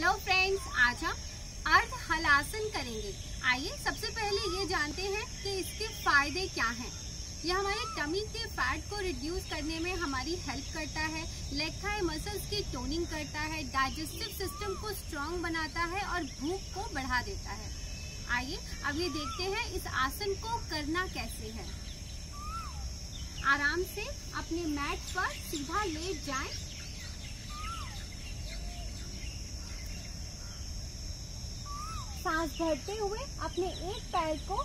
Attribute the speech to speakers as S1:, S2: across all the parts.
S1: Hello friends, आज हम अर्ध हलासन करेंगे। आइए, सबसे पहले ये जानते हैं कि इसके फ़ायदे क्या हैं। यह हमारे टमी के फैट को रिड्यूस करने में हमारी हेल्प करता है लेग थाई मसल्स की टोनिंग करता है डाइजेस्टिव सिस्टम को स्ट्रॉन्ग बनाता है और भूख को बढ़ा देता है। आइए, अब ये देखते हैं इस आसन को करना कैसे है। आराम से अपने मैट पर सीधा लेट जाएँ। सांस भरते हुए अपने एक पैर को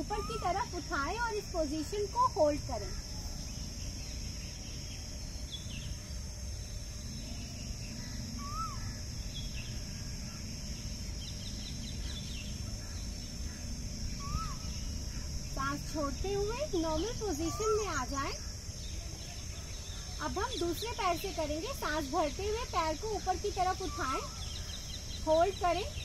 S1: ऊपर की तरफ़ उठाएँ और इस पोजीशन को होल्ड करें। सांस छोड़ते हुए नॉर्मल पोजीशन में आ जाएँ। अब हम दूसरे पैर से करेंगे। सांस भरते हुए पैर को ऊपर की तरफ़ उठाएँ, होल्ड करें।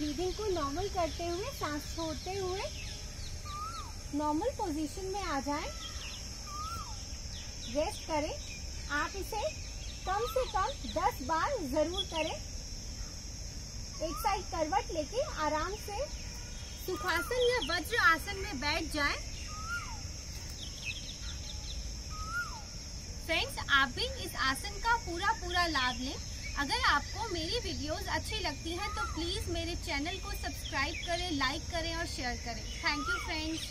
S1: ब्रीदिंग को नॉर्मल करते हुए, सांस छोड़ते हुए नॉर्मल पोजीशन में आ जाएँ। रेस्ट करें। आप इसे कम से कम 10 बार ज़रूर करें। एक साइड करवट लेके आराम से सुखासन या वज्र आसन में बैठ जाए। फ्रेंड्स आप भी इस आसन का पूरा पूरा लाभ लें। अगर आपको मेरी वीडियोस अच्छी लगती हैं तो प्लीज़ मेरे चैनल को सब्सक्राइब करें लाइक करें और शेयर करें. Thank you friends